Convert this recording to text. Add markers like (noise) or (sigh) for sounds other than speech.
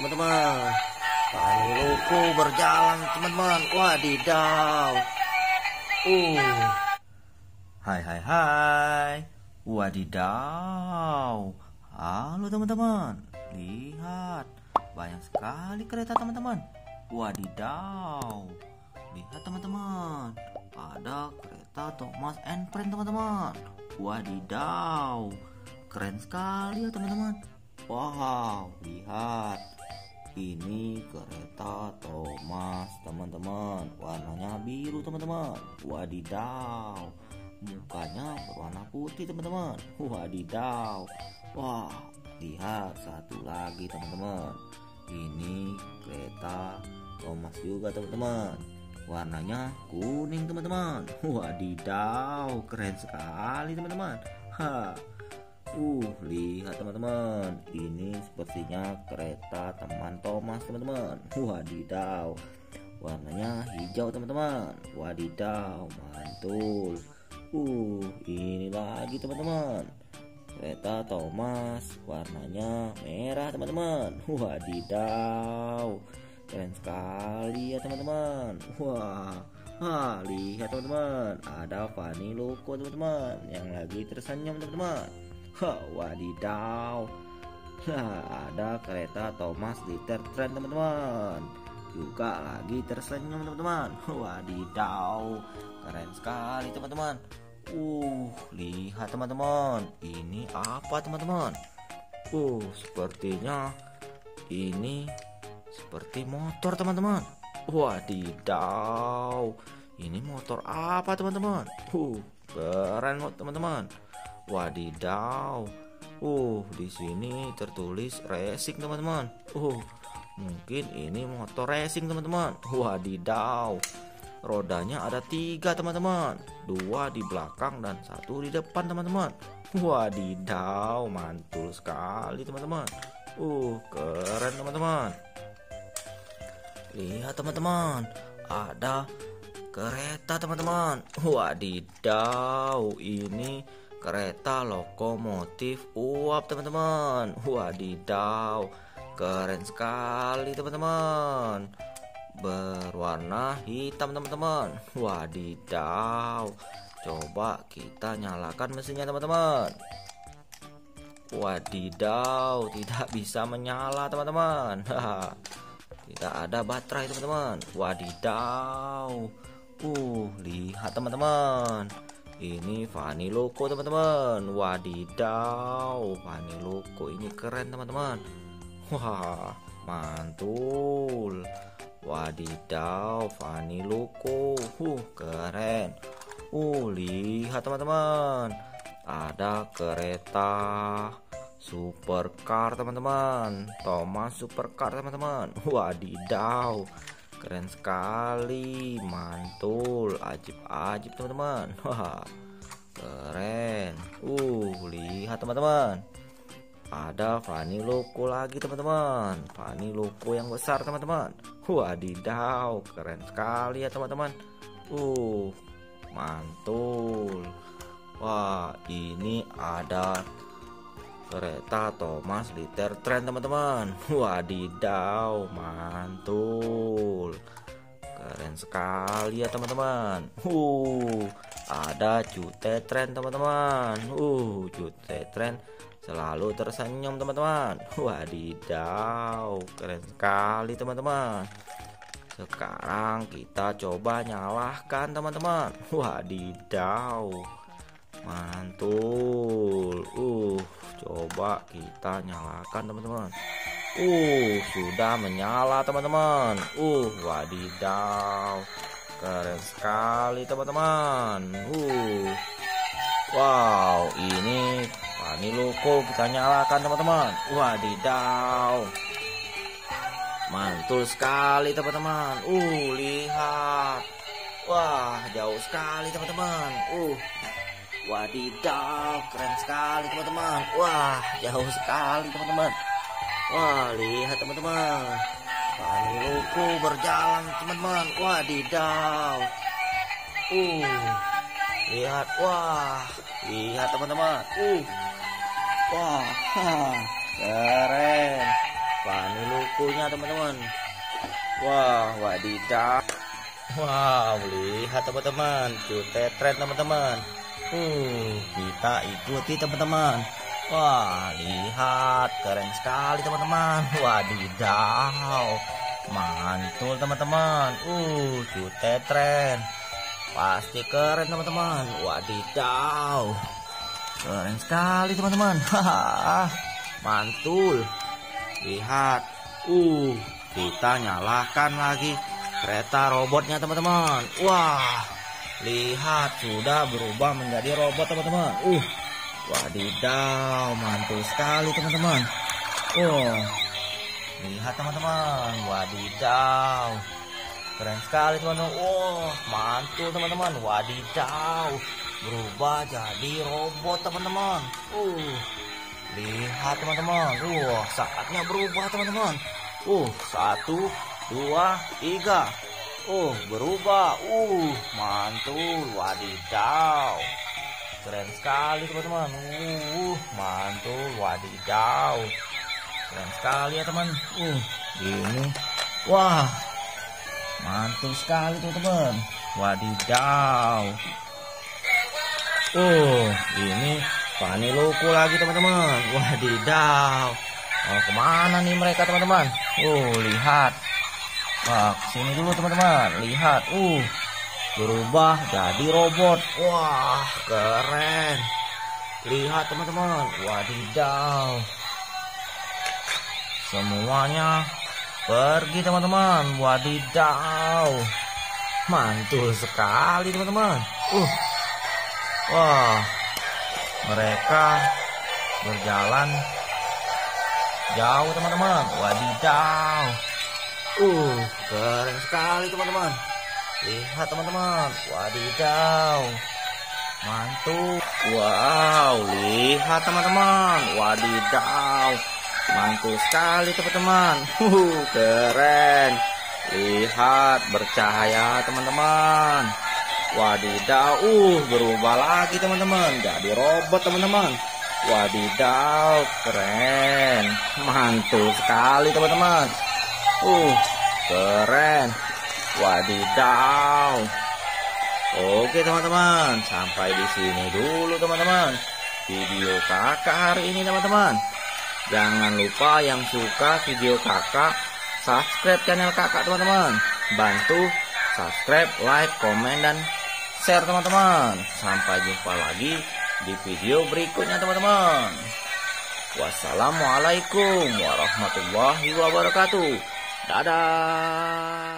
teman-teman. Paniluku berjalan teman-teman. Wadidaw. Uh. Hai hai hai. Wadidaw. Halo teman-teman. Lihat. Banyak sekali kereta teman-teman. Wadidaw. Lihat teman-teman. Ada kereta Thomas and Friend teman-teman. Wadidaw. Keren sekali ya teman-teman. Wow, lihat. Ini kereta Thomas, teman-teman. Warnanya biru, teman-teman. Wadidaw. Mukanya berwarna putih, teman-teman. Wadidaw. Wah, lihat satu lagi, teman-teman. Ini kereta Thomas juga, teman-teman. Warnanya kuning, teman-teman. Wadidaw, keren sekali, teman-teman. Ha. Uh, lihat teman-teman, ini sepertinya kereta teman Thomas teman-teman. Wadidaw, warnanya hijau teman-teman. Wadidaw, mantul. Uh, ini lagi teman-teman. Kereta Thomas, warnanya merah teman-teman. Wadidaw, keren sekali ya teman-teman. Wah. Ah, lihat teman-teman, ada Fanny Loko teman-teman yang lagi tersenyum teman-teman. Wadidaw. (laughs) Ada kereta Thomas Liter Tren teman-teman. Juga lagi tersenyum teman-teman. (laughs) Wadidaw. Keren sekali teman-teman. Uh, lihat teman-teman. Ini apa teman-teman? Uh, sepertinya ini seperti motor teman-teman. Wadidaw. Ini motor apa teman-teman? Uh, keren teman-teman. Wadidaw. Uh, di sini tertulis racing teman-teman. Uh, mungkin ini motor racing teman-teman. Wadidaw. Rodanya ada tiga teman-teman. Dua di belakang dan satu di depan teman-teman. Wadidaw, mantul sekali teman-teman. Uh, keren teman-teman. Lihat teman-teman, ada kereta teman-teman. Wadidaw, ini kereta lokomotif uap teman-teman. Wadidaw keren sekali teman-teman. Berwarna hitam teman-teman. Wadidaw coba kita nyalakan mesinnya teman-teman. Wadidaw tidak bisa menyala teman-teman. Tidak ada baterai teman-teman. Wadidaw. Uh lihat teman-teman ini Fanny Loko teman-teman. Wadidaw Fanny Loko ini keren teman-teman. Wah mantul. Wadidaw Fanny Loko. Uh, Keren. Uh lihat teman-teman. Ada kereta Supercar teman-teman. Thomas Supercar teman-teman. Wadidaw keren sekali. Mantul. Ajib-ajib teman-teman. (laughs) Wah keren. Uh lihat teman-teman. Ada Fanny Loko lagi teman-teman. Fanny Loko yang besar teman-teman. Wadidaw keren sekali ya teman-teman. Uh mantul. Wah ini ada kereta Thomas liter tren teman-teman. (laughs) Wadidaw mantul sekali ya teman-teman. Uh. Ada cute tren teman-teman. Uh cute tren selalu tersenyum teman-teman. Wadidaw keren sekali teman-teman. Sekarang kita coba nyalahkan teman-teman. Wadidaw mantul. Uh coba kita nyalakan teman-teman uh sudah menyala teman-teman. Uh wadidaw. Keren sekali teman-teman. Uh. Wow ini Pani loko kita nyalakan teman-teman. Wadidaw. Mantul sekali teman-teman. Uh lihat. Wah jauh sekali teman-teman. Uh. Wadidaw, keren sekali teman-teman. Wah, jauh sekali teman-teman. Wah, lihat teman-teman. Paniluku berjalan teman-teman. Wadidaw. Uh, lihat, wah, lihat teman-teman. Uh, wah, ha, keren. Pani lukunya teman-teman. Wah, wadidaw. Wow, lihat teman-teman, cutetren teman-teman. Uh, kita ikuti teman-teman. Wah, lihat, keren sekali teman-teman. Wadidaw, mantul teman-teman. Uh, cutetren. Pasti keren teman-teman. Wadidaw. Keren sekali teman-teman. (laughs) Mantul. Lihat. Uh, kita nyalakan lagi kereta robotnya teman-teman. Wah. Lihat sudah berubah menjadi robot teman-teman. Uh. Wadidaw, mantul sekali teman-teman. Oh. Lihat teman-teman. Wadidaw. Keren sekali teman-teman. Wah, mantul teman-teman. Wadidaw. Berubah jadi robot teman-teman. Uh. Lihat teman-teman. Wah, saatnya berubah teman-teman. Uh, satu, dua, tiga. Uh, berubah. Uh, mantul. Wadidaw. Keren sekali teman-teman. Uh, mantul. Wadidaw. Keren sekali ya teman. Uh, ini. Wah, Mantul sekali teman-teman. Wadidaw. Oh, ini Fani Luku lagi teman-teman. Wadidaw. Oh, ke mana nih mereka teman-teman? Oh, lihat. Wah, sini dulu teman-teman. Lihat. Uh, berubah jadi robot. Wah, keren. Lihat teman-teman. Wadidaw. Semuanya Pergi teman-teman. Wadidaw. Mantul sekali teman-teman. Uh. Wah. Mereka berjalan jauh teman-teman. Wadidaw. Uh, keren sekali teman-teman. Lihat teman-teman. Wadidaw. Mantul. Wow, lihat teman-teman. Wadidaw. Mantul sekali teman-teman. Keren. Lihat bercahaya teman-teman. Wadidaw, uh berubah lagi teman-teman. Jadi robot teman-teman. Wadidaw, keren. Mantul sekali teman-teman. Uh, keren. Wadidaw. Oke teman-teman, sampai di sini dulu teman-teman. Video kakak hari ini teman-teman. Jangan lupa yang suka video kakak, subscribe channel kakak teman-teman. Bantu subscribe, like, komen, dan share teman-teman. Sampai jumpa lagi di video berikutnya teman-teman. Wassalamualaikum warahmatullahi wabarakatuh. Dadah.